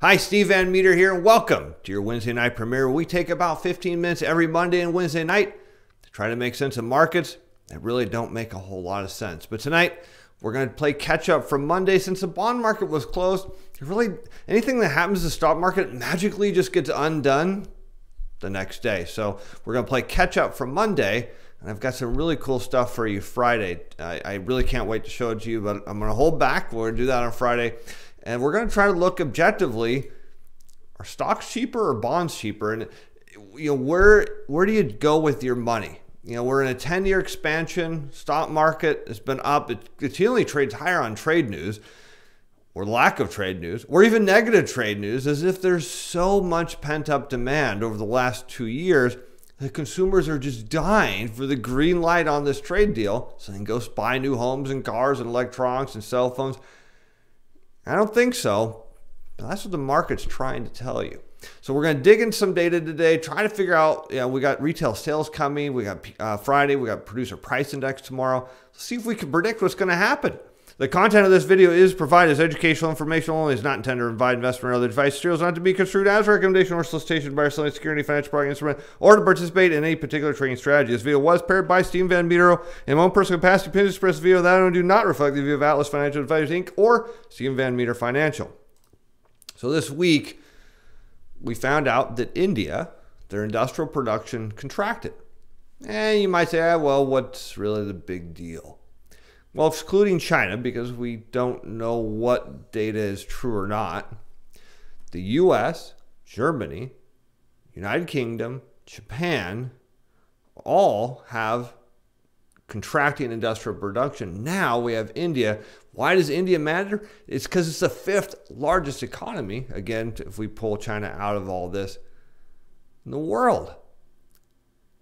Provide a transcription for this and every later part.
Hi, Steve Van Metre here, and welcome to your Wednesday night premiere. We take about 15 minutes every Monday and Wednesday night to try to make sense of markets that really don't make a whole lot of sense. But tonight, we're going to play catch up from Monday since the bond market was closed. Really, anything that happens to the stock market magically just gets undone the next day. So we're going to play catch up from Monday. And I've got some really cool stuff for you Friday. I, I really can't wait to show it to you, but I'm going to hold back. We're going to do that on Friday. And we're going to try to look objectively are stocks cheaper or bonds cheaper? And you know, where where do you go with your money? You know, we're in a 10-year expansion. Stock market has been up. It continually trades higher on trade news or lack of trade news, or even negative trade news, as if there's so much pent-up demand over the last two years that consumers are just dying for the green light on this trade deal so they can go buy new homes and cars and electronics and cell phones. I don't think so. But that's what the market's trying to tell you. So we're going to dig in some data today, try to figure out, you know, we got retail sales coming, we got uh, Friday, we got producer price index tomorrow. Let's see if we can predict what's going to happen. The content of this video is provided as educational information only. is not intended to provide investment or other advice. Materials not to be construed as a recommendation or solicitation by or selling security, financial product instrument, or to participate in any particular trading strategy. This video was prepared by Steve Van Metre in my own personal capacity. Opinions expressed video that I do not reflect the view of Atlas Financial Advisors Inc. or Steve Van Metre Financial. So this week, we found out that India, their industrial production contracted. And you might say, ah, well, what's really the big deal? Well, excluding China, because we don't know what data is true or not, the US, Germany, United Kingdom, Japan all have contracting industrial production. Now we have India. Why does India matter? It's because it's the fifth largest economy, again, if we pull China out of all this, in the world.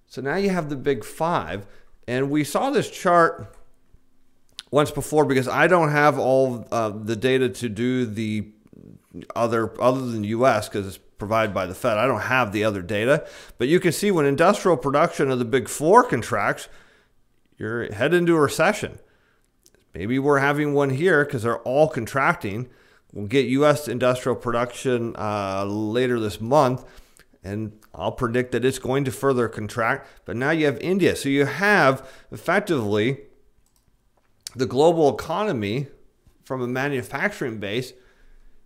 So now you have the big five. And we saw this chart once before because I don't have all uh, the data to do the other other than U.S. because it's provided by the Fed. I don't have the other data, but you can see when industrial production of the big four contracts, you're heading into a recession. Maybe we're having one here because they're all contracting. We'll get U.S. industrial production uh, later this month, and I'll predict that it's going to further contract. But now you have India, so you have effectively the global economy from a manufacturing base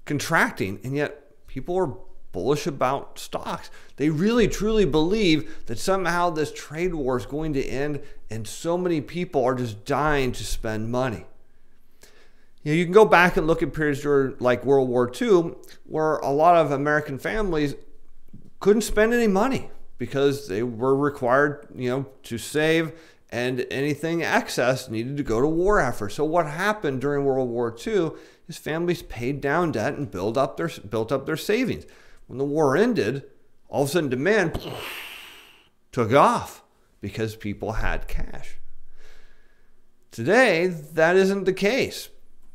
contracting, and yet people are bullish about stocks. They really truly believe that somehow this trade war is going to end, and so many people are just dying to spend money. You, know, you can go back and look at periods during like World War II where a lot of American families couldn't spend any money because they were required, you know, to save and anything excess needed to go to war effort. So what happened during World War II is families paid down debt and built up their built up their savings. When the war ended, all of a sudden demand took off because people had cash. Today, that isn't the case.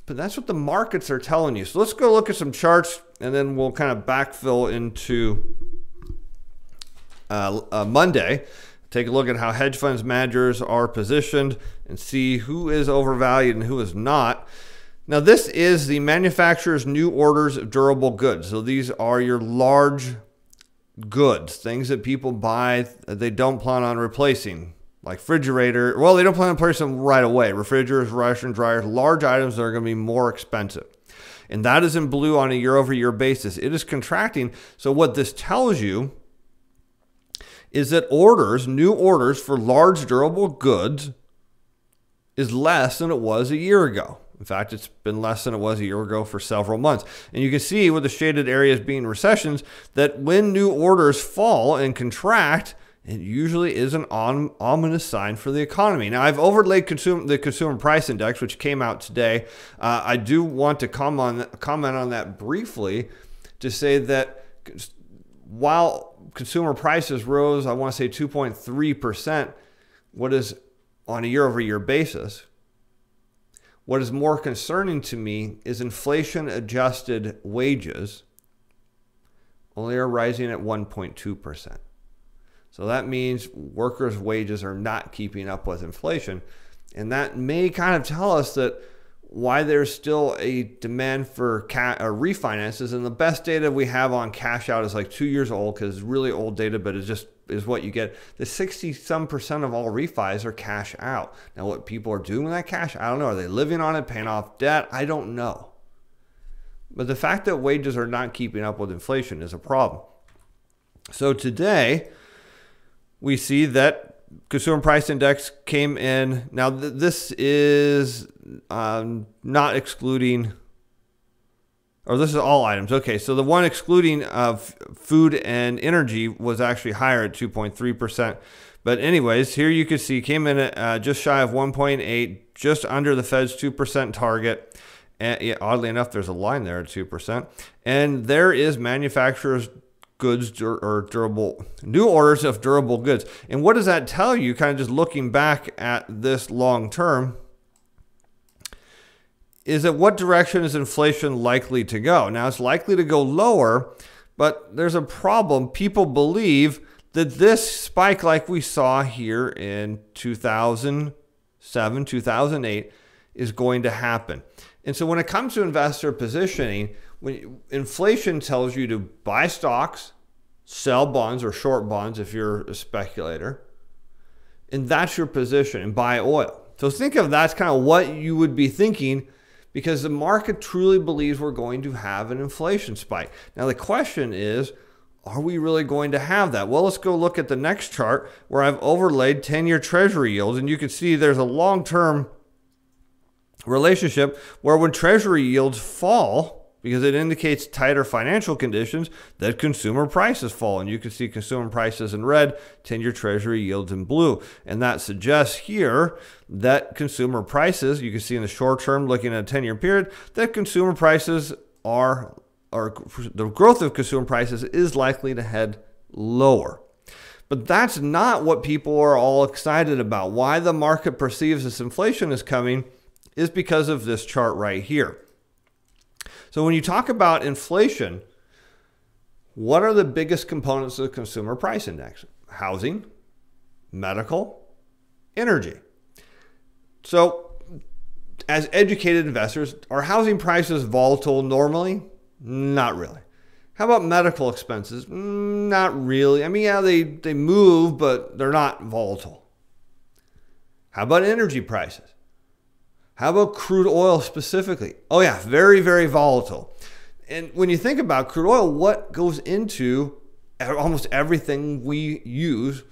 But that's what the markets are telling you. So let's go look at some charts and then we'll kind of backfill into uh, uh, Monday. Take a look at how hedge funds managers are positioned and see who is overvalued and who is not. Now, this is the manufacturer's new orders of durable goods. So these are your large goods, things that people buy that they don't plan on replacing, like refrigerator. Well, they don't plan on replacing them right away. Refrigerators, Russian dryers, large items that are going to be more expensive. And that is in blue on a year over year basis. It is contracting. So, what this tells you is that orders, new orders for large durable goods, is less than it was a year ago. In fact, it's been less than it was a year ago for several months. And you can see with the shaded areas being recessions that when new orders fall and contract, it usually is an ominous sign for the economy. Now, I've overlaid consumer, the consumer price index, which came out today. Uh, I do want to on, comment on that briefly to say that while consumer prices rose, I want to say 2.3%, what is on a year over year basis. What is more concerning to me is inflation adjusted wages only are rising at 1.2%. So that means workers' wages are not keeping up with inflation. And that may kind of tell us that why there's still a demand for ca- uh, refinances. And the best data we have on cash out is like two years old because it's really old data, but it's just is what you get. The 60 some percent of all refis are cash out. Now, what people are doing with that cash, I don't know. Are they living on it, paying off debt? I don't know. But the fact that wages are not keeping up with inflation is a problem. So today, we see that consumer price index came in. Now, th- this is um, not excluding, or this is all items. Okay, so the one excluding of food and energy was actually higher at 2.3%. But, anyways, here you can see came in at uh, just shy of 1.8, just under the Fed's 2% target. And yeah, oddly enough, there's a line there at 2%. And there is manufacturers' goods or durable new orders of durable goods. And what does that tell you? Kind of just looking back at this long term, is that what direction is inflation likely to go? Now it's likely to go lower, but there's a problem. People believe that this spike, like we saw here in 2007, 2008, is going to happen. And so when it comes to investor positioning, when inflation tells you to buy stocks, sell bonds or short bonds if you're a speculator, and that's your position, and buy oil. So think of that's kind of what you would be thinking because the market truly believes we're going to have an inflation spike. Now, the question is, are we really going to have that? Well, let's go look at the next chart where I've overlaid 10 year treasury yields, and you can see there's a long term relationship where when treasury yields fall, because it indicates tighter financial conditions that consumer prices fall. And you can see consumer prices in red, 10 year treasury yields in blue. And that suggests here that consumer prices, you can see in the short term, looking at a 10 year period, that consumer prices are, or the growth of consumer prices is likely to head lower. But that's not what people are all excited about. Why the market perceives this inflation is coming is because of this chart right here. So when you talk about inflation, what are the biggest components of the consumer price index? Housing, medical, energy. So as educated investors, are housing prices volatile normally? Not really. How about medical expenses? Mm, not really. I mean, yeah, they, they move, but they're not volatile. How about energy prices? How about crude oil specifically? Oh, yeah, very, very volatile. And when you think about crude oil, what goes into almost everything we use?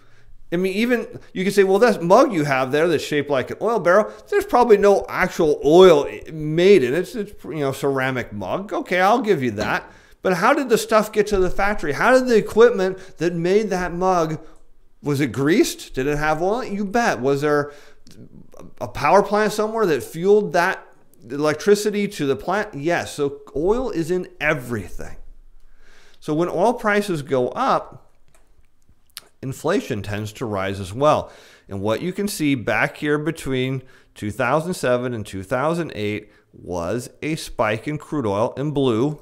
I mean, even you can say, well, that mug you have there that's shaped like an oil barrel, there's probably no actual oil eh, made in it. It's, it's you know, ceramic mug. Okay, I'll give you that. But how did the stuff get to the factory? How did the equipment that made that mug was it greased? Did it have oil? You bet. Was there a power plant somewhere that fueled that electricity to the plant? Yes. So oil is in everything. So when oil prices go up, inflation tends to rise as well. And what you can see back here between 2007 and 2008 was a spike in crude oil in blue,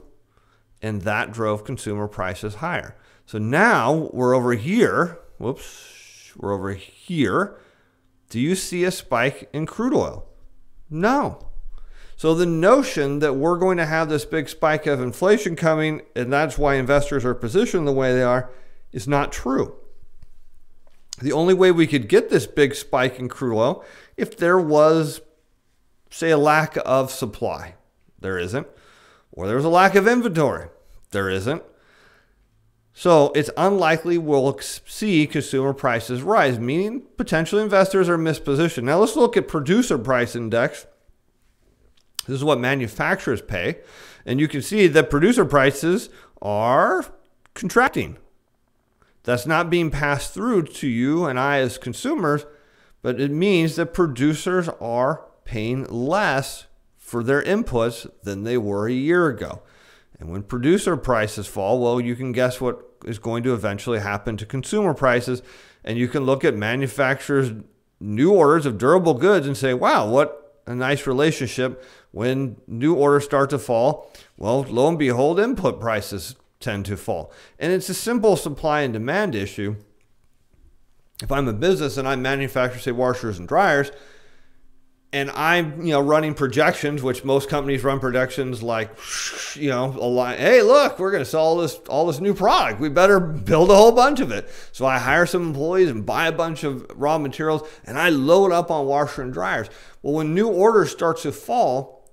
and that drove consumer prices higher. So now we're over here. Whoops, we're over here do you see a spike in crude oil? No. So the notion that we're going to have this big spike of inflation coming and that's why investors are positioned the way they are is not true. The only way we could get this big spike in crude oil if there was say a lack of supply. There isn't. Or there was a lack of inventory. There isn't. So it's unlikely we'll see consumer prices rise, meaning potential investors are mispositioned. Now let's look at producer price index. This is what manufacturers pay. And you can see that producer prices are contracting. That's not being passed through to you and I as consumers, but it means that producers are paying less for their inputs than they were a year ago. And when producer prices fall, well, you can guess what is going to eventually happen to consumer prices. And you can look at manufacturers' new orders of durable goods and say, wow, what a nice relationship. When new orders start to fall, well, lo and behold, input prices tend to fall. And it's a simple supply and demand issue. If I'm a business and I manufacture, say, washers and dryers, and I'm, you know, running projections, which most companies run projections like, you know, a line. Hey, look, we're going to sell all this all this new product. We better build a whole bunch of it. So I hire some employees and buy a bunch of raw materials, and I load up on washer and dryers. Well, when new orders start to fall,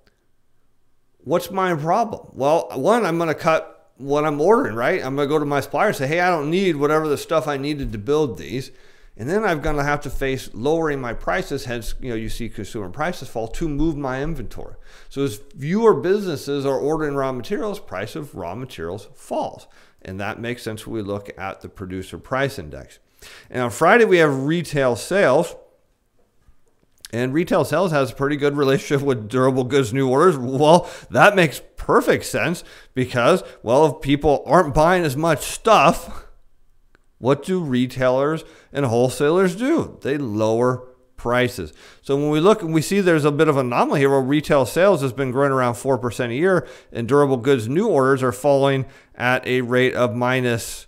what's my problem? Well, one, I'm going to cut what I'm ordering. Right, I'm going to go to my supplier and say, hey, I don't need whatever the stuff I needed to build these. And then I'm going to have to face lowering my prices, hence, you know, you see consumer prices fall to move my inventory. So as fewer businesses are ordering raw materials, price of raw materials falls. And that makes sense when we look at the producer price index. And on Friday, we have retail sales. And retail sales has a pretty good relationship with durable goods new orders. Well, that makes perfect sense because, well, if people aren't buying as much stuff, what do retailers and wholesalers do? They lower prices. So when we look and we see there's a bit of an anomaly here where retail sales has been growing around 4% a year and durable goods new orders are falling at a rate of minus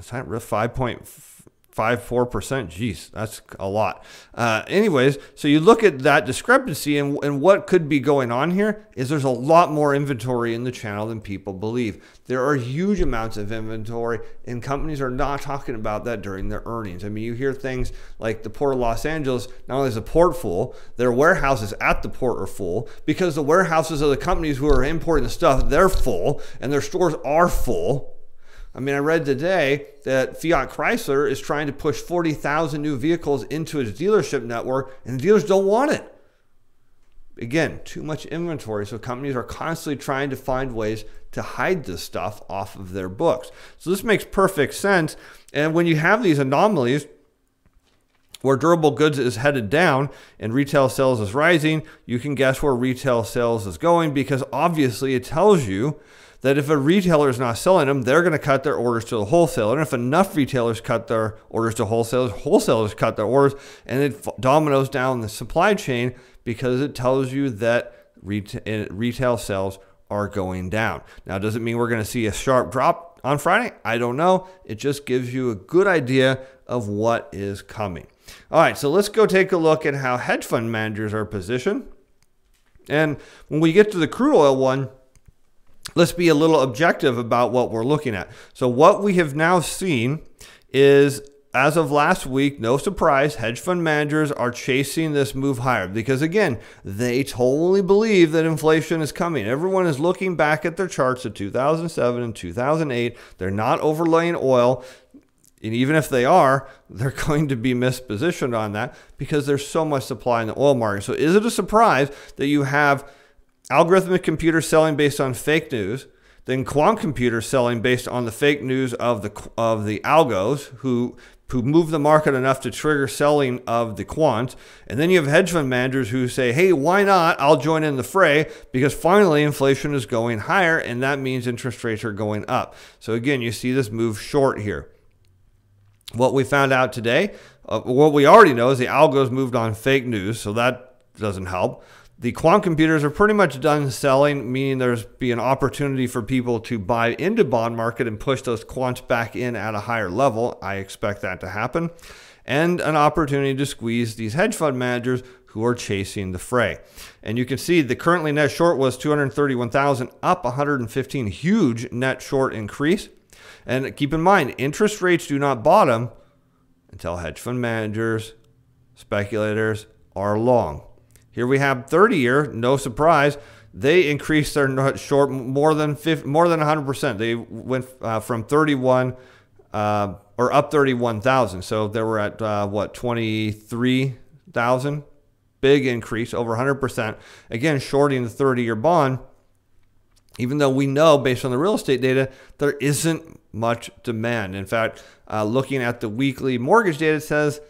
5.5 five four percent. Geez that's a lot. Uh, anyways so you look at that discrepancy and, and what could be going on here is there's a lot more inventory in the channel than people believe. There are huge amounts of inventory and companies are not talking about that during their earnings. I mean you hear things like the port of los angeles not only is the port full their warehouses at the port are full because the warehouses of the companies who are importing the stuff they're full and their stores are full I mean, I read today that Fiat Chrysler is trying to push 40,000 new vehicles into its dealership network, and the dealers don't want it. Again, too much inventory, so companies are constantly trying to find ways to hide this stuff off of their books. So this makes perfect sense. And when you have these anomalies, where durable goods is headed down and retail sales is rising, you can guess where retail sales is going because obviously it tells you that if a retailer is not selling them, they're going to cut their orders to the wholesaler. And if enough retailers cut their orders to wholesalers, wholesalers cut their orders, and it dominoes down the supply chain because it tells you that eh, retail sales are going down. Now, does it mean we're going to see a sharp drop on Friday? I don't know. It just gives you a good idea of what is coming. All right, so let's go take a look at how hedge fund managers are positioned. And when we get to the crude oil one, let's be a little objective about what we're looking at. So, what we have now seen is as of last week, no surprise, hedge fund managers are chasing this move higher because, again, they totally believe that inflation is coming. Everyone is looking back at their charts of 2007 and 2008. They're not overlaying oil. And even if they are, they're going to be mispositioned on that because there's so much supply in the oil market. So, is it a surprise that you have algorithmic computers selling based on fake news, then quant computers selling based on the fake news of the of the algos who who move the market enough to trigger selling of the quant. And then you have hedge fund managers who say, hey, why not? I'll join in the fray because finally inflation is going higher and that means interest rates are going up. So again, you see this move short here. What we found out today, uh, what we already know is the algos moved on fake news, so that doesn't help. The quant computers are pretty much done selling, meaning there's be an opportunity for people to buy into bond market and push those quants back in at a higher level. I expect that to happen. And an opportunity to squeeze these hedge fund managers who are chasing the fray. And you can see the currently net short was 231,000 up 115 huge net short increase. And keep in mind, interest rates do not bottom until hedge fund managers, speculators are long. Here we have 30 year, no surprise. They increased their short more than 50, more than 100%. They went uh, from 31 uh, or up 31,000. So they were at uh, what 23,000. Big increase, over 100%. Again, shorting the 30 year bond. Even though we know based on the real estate data, there isn't much demand. In fact, uh, looking at the weekly mortgage data, says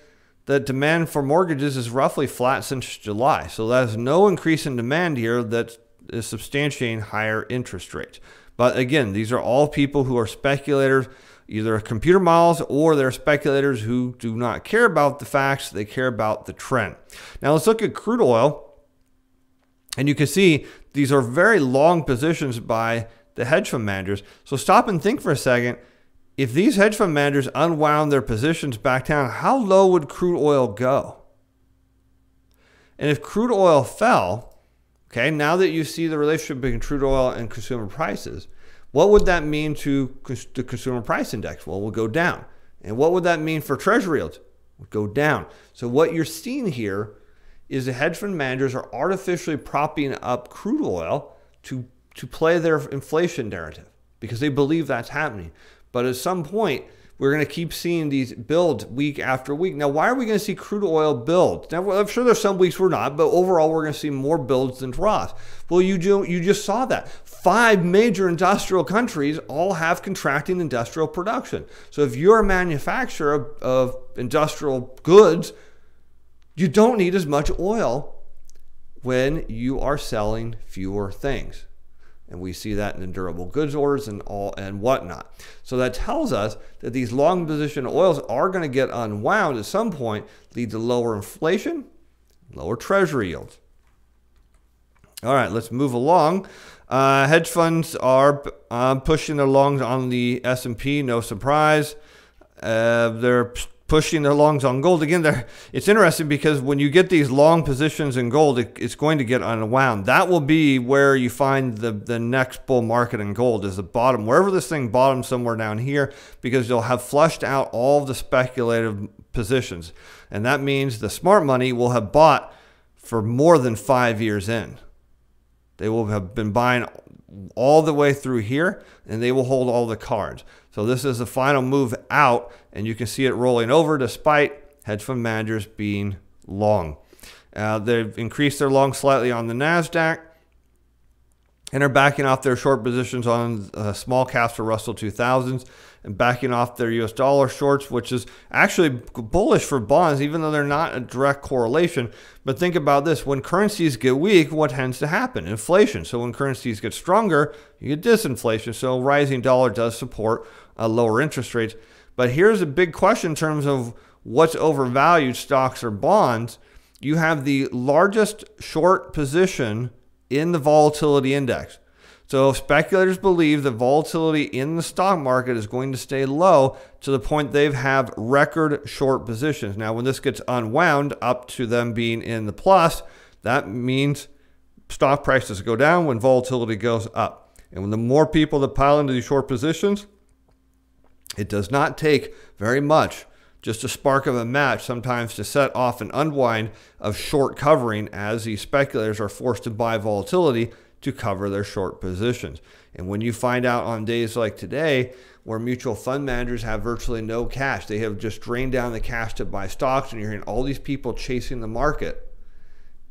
the demand for mortgages is roughly flat since July. So there's no increase in demand here that is substantiating higher interest rates. But again, these are all people who are speculators, either computer models or they're speculators who do not care about the facts, they care about the trend. Now let's look at crude oil. And you can see these are very long positions by the hedge fund managers. So stop and think for a second if these hedge fund managers unwound their positions back down, how low would crude oil go? And if crude oil fell, okay, now that you see the relationship between crude oil and consumer prices, what would that mean to the consumer price index? Well, it will go down. And what would that mean for treasury yields? It would go down. So what you're seeing here is the hedge fund managers are artificially propping up crude oil to, to play their inflation narrative because they believe that's happening. But at some point, we're going to keep seeing these build week after week. Now, why are we going to see crude oil build? Now, I'm sure there's some weeks we're not, but overall, we're going to see more builds than drops. Well, you do, you just saw that. Five major industrial countries all have contracting industrial production. So if you're a manufacturer of, of industrial goods, you don't need as much oil when you are selling fewer things. And we see that in the durable goods orders and all and whatnot. So that tells us that these long position oils are going to get unwound at some point, lead to lower inflation, lower treasury yields. All right, let's move along. Uh, hedge funds are uh, pushing their longs on the S&P, no surprise. Uh, they're pushing their longs on gold. Again, there it's interesting because when you get these long positions in gold, it, it's going to get unwound. That will be where you find the, the next bull market in gold is the bottom, wherever this thing bottoms somewhere down here, because you'll have flushed out all the speculative positions. And that means the smart money will have bought for more than five years in. They will have been buying all the way through here and they will hold all the cards. So this is the final move out and you can see it rolling over despite hedge fund managers being long. Uh, they've increased their long slightly on the NASDAQ and are backing off their short positions on uh, small caps for Russell 2000s and backing off their US dollar shorts, which is actually bullish for bonds, even though they're not a direct correlation. But think about this when currencies get weak, what tends to happen? Inflation. So when currencies get stronger, you get disinflation. So rising dollar does support uh, lower interest rates. But here's a big question in terms of what's overvalued, stocks or bonds. You have the largest short position in the volatility index. So if speculators believe the volatility in the stock market is going to stay low to the point they have record short positions. Now, when this gets unwound up to them being in the plus, that means stock prices go down when volatility goes up. And when the more people that pile into these short positions, it does not take very much, just a spark of a match sometimes to set off an unwind of short covering as these speculators are forced to buy volatility to cover their short positions. And when you find out on days like today, where mutual fund managers have virtually no cash, they have just drained down the cash to buy stocks, and you're hearing all these people chasing the market,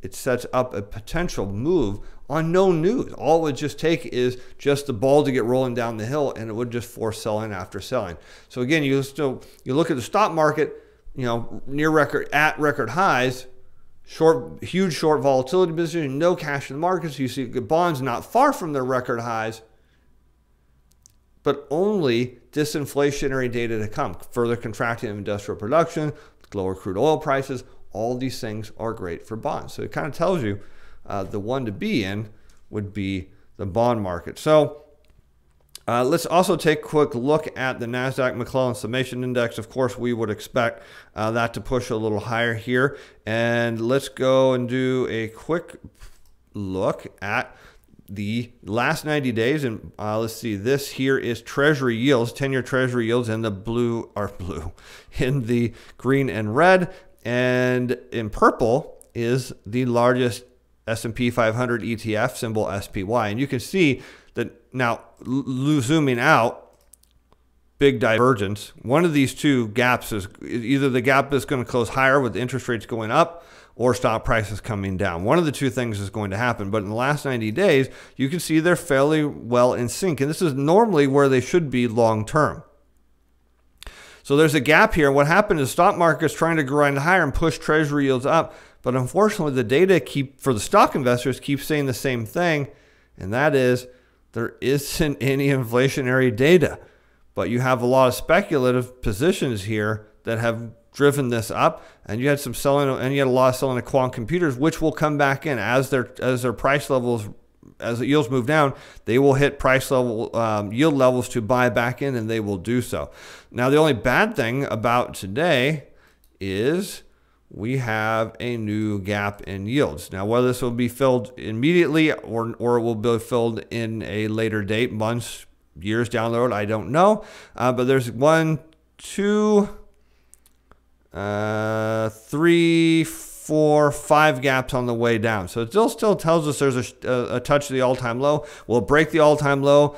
it sets up a potential move on no news. All it would just take is just the ball to get rolling down the hill, and it would just force selling after selling. So again, you still you look at the stock market, you know, near record at record highs short, huge short volatility position, no cash in the markets. You see bonds not far from their record highs, but only disinflationary data to come. Further contracting of industrial production, lower crude oil prices, all these things are great for bonds. So it kind of tells you uh, the one to be in would be the bond market. So uh, let's also take a quick look at the NASDAQ McClellan Summation Index. Of course, we would expect uh, that to push a little higher here. And let's go and do a quick look at the last 90 days. And uh, let's see, this here is Treasury yields, 10 year Treasury yields in the blue, are blue, in the green and red. And in purple is the largest S&P 500 ETF, symbol SPY. And you can see that now zooming out, big divergence. One of these two gaps is either the gap is going to close higher with interest rates going up or stock prices coming down. One of the two things is going to happen. But in the last 90 days, you can see they're fairly well in sync. And this is normally where they should be long term. So there's a gap here. What happened is stock market's trying to grind higher and push treasury yields up. But unfortunately, the data keep for the stock investors keep saying the same thing, and that is there isn't any inflationary data. But you have a lot of speculative positions here that have driven this up, and you had some selling, and you had a lot of selling of quantum computers, which will come back in as their as their price levels, as the yields move down, they will hit price level um, yield levels to buy back in, and they will do so. Now, the only bad thing about today is we have a new gap in yields. Now, whether this will be filled immediately or, or it will be filled in a later date, months, years down the road, I don't know. Uh, but there's one, two, uh, three, four, five gaps on the way down. So it still still tells us there's a, a touch of the all-time low. We'll break the all-time low,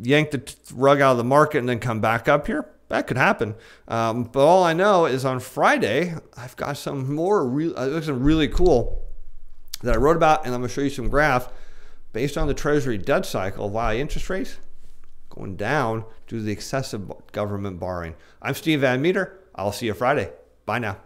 yank the rug out of the market, and then come back up here. That could happen. Um, but all I know is on Friday, I've got some more, re- uh, really cool that I wrote about, and I'm going to show you some graph based on the Treasury debt cycle. Why interest rates going down due to the excessive government borrowing. I'm Steve Van Metre. I'll see you Friday. Bye now.